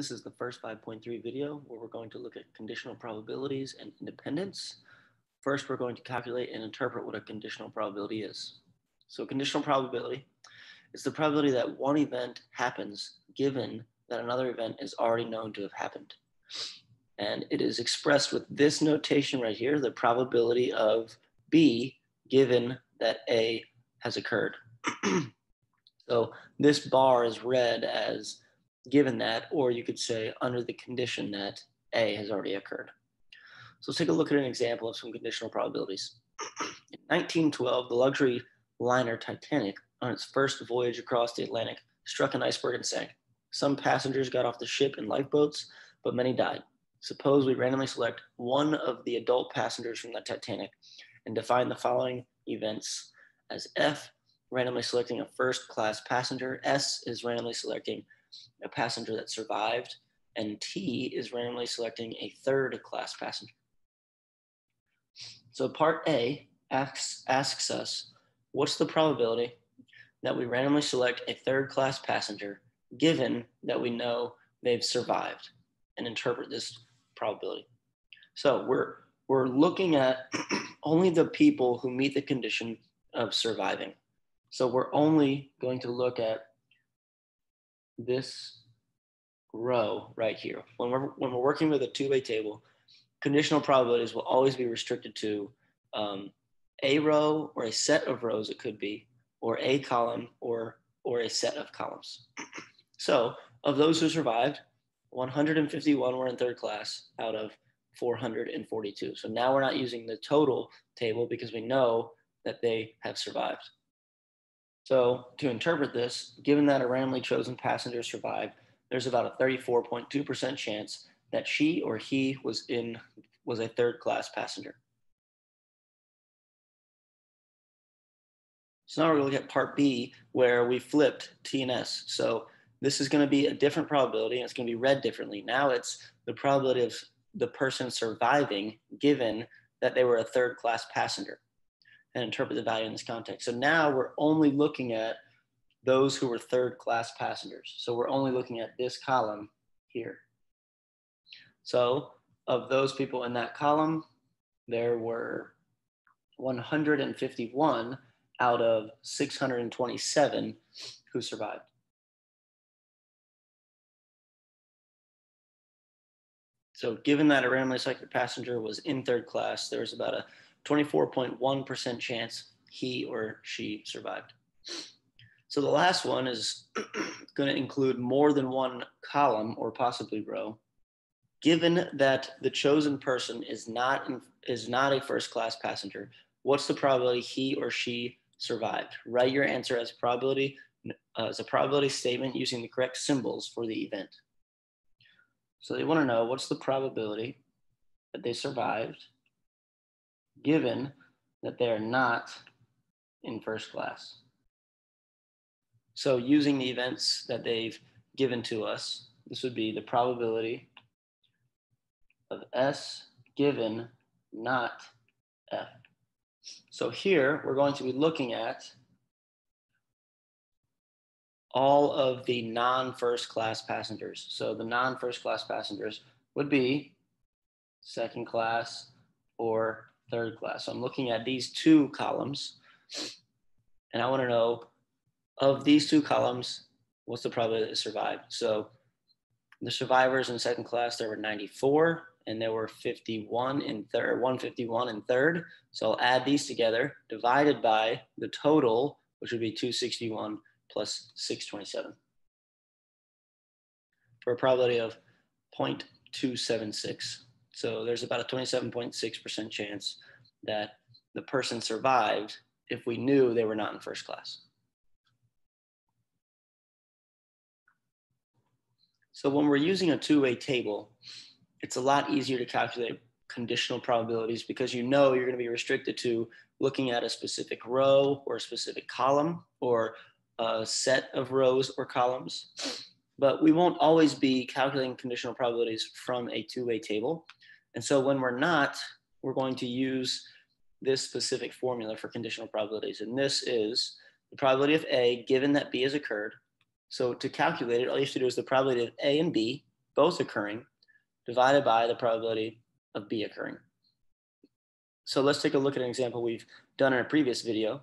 This is the first 5.3 video where we're going to look at conditional probabilities and independence. First, we're going to calculate and interpret what a conditional probability is. So conditional probability is the probability that one event happens given that another event is already known to have happened. And it is expressed with this notation right here, the probability of B given that A has occurred. so this bar is read as given that, or you could say under the condition that A has already occurred. So let's take a look at an example of some conditional probabilities. In 1912, the luxury liner Titanic, on its first voyage across the Atlantic, struck an iceberg and sank. Some passengers got off the ship in lifeboats, but many died. Suppose we randomly select one of the adult passengers from the Titanic and define the following events as F, randomly selecting a first class passenger, S is randomly selecting a passenger that survived, and T is randomly selecting a third class passenger. So part A asks, asks us, what's the probability that we randomly select a third class passenger given that we know they've survived and interpret this probability. So we're, we're looking at only the people who meet the condition of surviving. So we're only going to look at this row right here. When we're, when we're working with a two-way table, conditional probabilities will always be restricted to um, a row or a set of rows it could be, or a column or, or a set of columns. So of those who survived, 151 were in third class out of 442. So now we're not using the total table because we know that they have survived. So to interpret this, given that a randomly chosen passenger survived, there's about a 34.2% chance that she or he was in was a third class passenger. So now we're to look at part B where we flipped T and S. So this is going to be a different probability and it's going to be read differently. Now it's the probability of the person surviving given that they were a third class passenger and interpret the value in this context. So now we're only looking at those who were third class passengers. So we're only looking at this column here. So of those people in that column, there were 151 out of 627 who survived. So given that a randomly selected passenger was in third class, there was about a 24.1% chance he or she survived. So the last one is going to include more than one column or possibly row. Given that the chosen person is not in, is not a first class passenger, what's the probability he or she survived? Write your answer as probability uh, as a probability statement using the correct symbols for the event. So they want to know what's the probability that they survived given that they are not in first class. So using the events that they've given to us, this would be the probability of S given not F. So here we're going to be looking at all of the non-first class passengers. So the non-first class passengers would be second class or third class. So I'm looking at these two columns and I want to know of these two columns, what's the probability to survive? So the survivors in second class, there were 94 and there were 51 in third, 151 in third. So I'll add these together divided by the total, which would be 261 plus 627 for a probability of 0.276. So there's about a 27.6% chance that the person survived if we knew they were not in first class. So when we're using a two-way table, it's a lot easier to calculate conditional probabilities because you know you're going to be restricted to looking at a specific row or a specific column or a set of rows or columns. But we won't always be calculating conditional probabilities from a two-way table. And so when we're not, we're going to use this specific formula for conditional probabilities. And this is the probability of A given that B has occurred. So to calculate it, all you have to do is the probability of A and B both occurring divided by the probability of B occurring. So let's take a look at an example we've done in a previous video.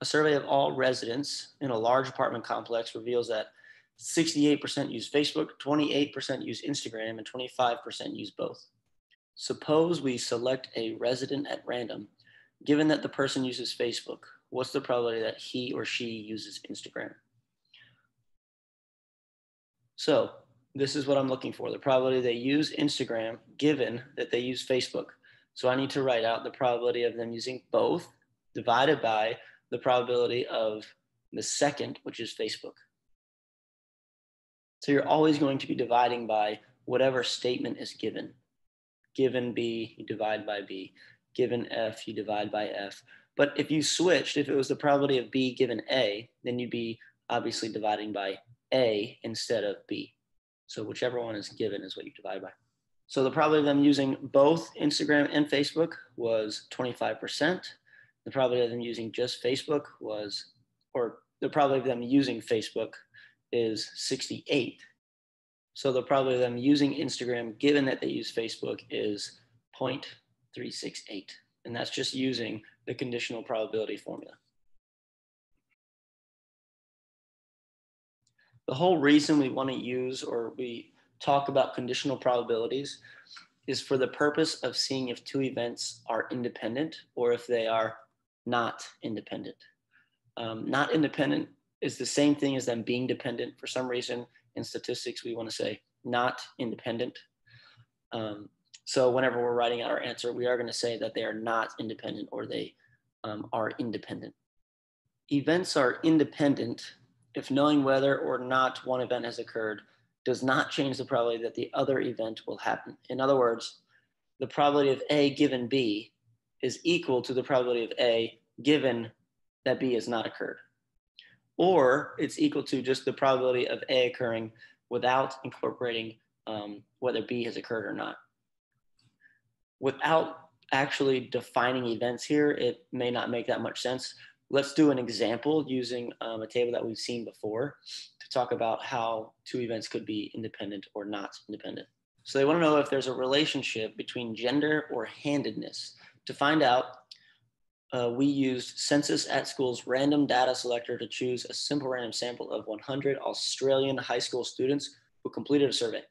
A survey of all residents in a large apartment complex reveals that 68% use Facebook, 28% use Instagram, and 25% use both. Suppose we select a resident at random. Given that the person uses Facebook, what's the probability that he or she uses Instagram? So this is what I'm looking for, the probability they use Instagram given that they use Facebook. So I need to write out the probability of them using both divided by the probability of the second, which is Facebook. So you're always going to be dividing by whatever statement is given. Given B, you divide by B. Given F, you divide by F. But if you switched, if it was the probability of B given A, then you'd be obviously dividing by A instead of B. So whichever one is given is what you divide by. So the probability of them using both Instagram and Facebook was 25%. The probability of them using just Facebook was, or the probability of them using Facebook is 68. So the probability of them using Instagram, given that they use Facebook, is 0.368. And that's just using the conditional probability formula. The whole reason we want to use or we talk about conditional probabilities is for the purpose of seeing if two events are independent or if they are not independent. Um, not independent is the same thing as them being dependent. For some reason, in statistics, we want to say not independent. Um, so whenever we're writing out our answer, we are going to say that they are not independent or they um, are independent. Events are independent if knowing whether or not one event has occurred does not change the probability that the other event will happen. In other words, the probability of A given B is equal to the probability of A given that B has not occurred. Or it's equal to just the probability of A occurring without incorporating um, whether B has occurred or not. Without actually defining events here, it may not make that much sense let's do an example using um, a table that we've seen before to talk about how two events could be independent or not independent. So they want to know if there's a relationship between gender or handedness. To find out, uh, we used Census at School's random data selector to choose a simple random sample of 100 Australian high school students who completed a survey.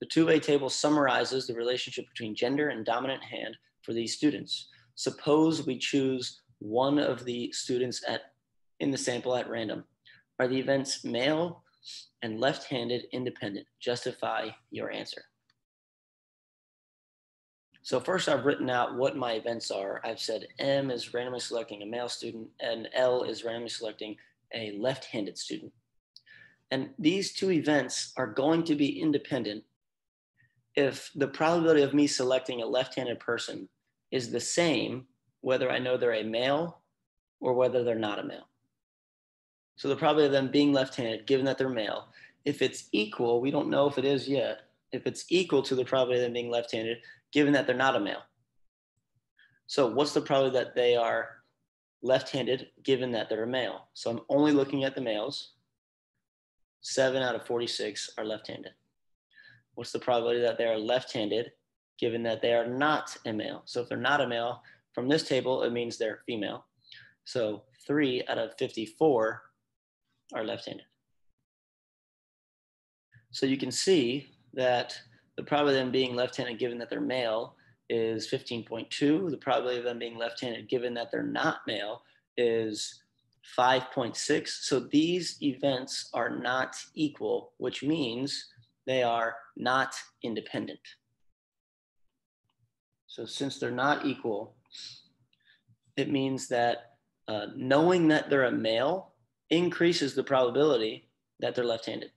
The two-way table summarizes the relationship between gender and dominant hand for these students. Suppose we choose one of the students at in the sample at random. Are the events male and left-handed independent? Justify your answer. So first I've written out what my events are. I've said M is randomly selecting a male student and L is randomly selecting a left-handed student. And these two events are going to be independent if the probability of me selecting a left-handed person is the same whether I know they're a male or whether they're not a male. So the probability of them being left-handed, given that they're male, if it's equal, we don't know if it is yet, if it's equal to the probability of them being left-handed, given that they're not a male. So what's the probability that they are left-handed, given that they're a male? So I'm only looking at the males. Seven out of 46 are left-handed. What's the probability that they are left-handed, given that they are not a male? So if they're not a male, from this table, it means they're female. So three out of 54 are left-handed. So you can see that the probability of them being left-handed given that they're male is 15.2. The probability of them being left-handed given that they're not male is 5.6. So these events are not equal, which means they are not independent. So since they're not equal, it means that uh, knowing that they're a male increases the probability that they're left-handed.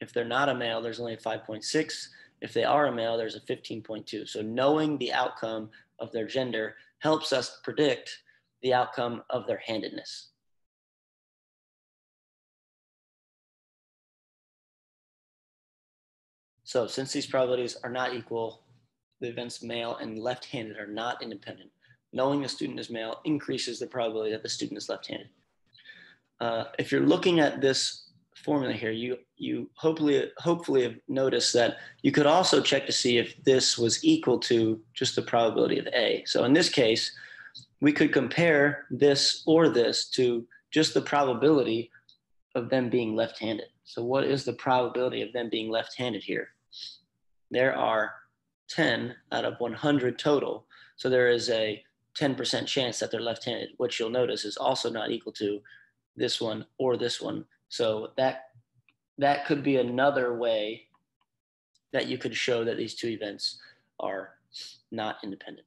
If they're not a male, there's only a 5.6. If they are a male, there's a 15.2. So knowing the outcome of their gender helps us predict the outcome of their handedness. So since these probabilities are not equal, the events male and left-handed are not independent. Knowing the student is male increases the probability that the student is left-handed. Uh, if you're looking at this formula here, you you hopefully hopefully have noticed that you could also check to see if this was equal to just the probability of A. So in this case, we could compare this or this to just the probability of them being left-handed. So what is the probability of them being left-handed here? There are 10 out of 100 total. So there is a 10% chance that they're left-handed, which you'll notice is also not equal to this one or this one. So that that could be another way that you could show that these two events are not independent.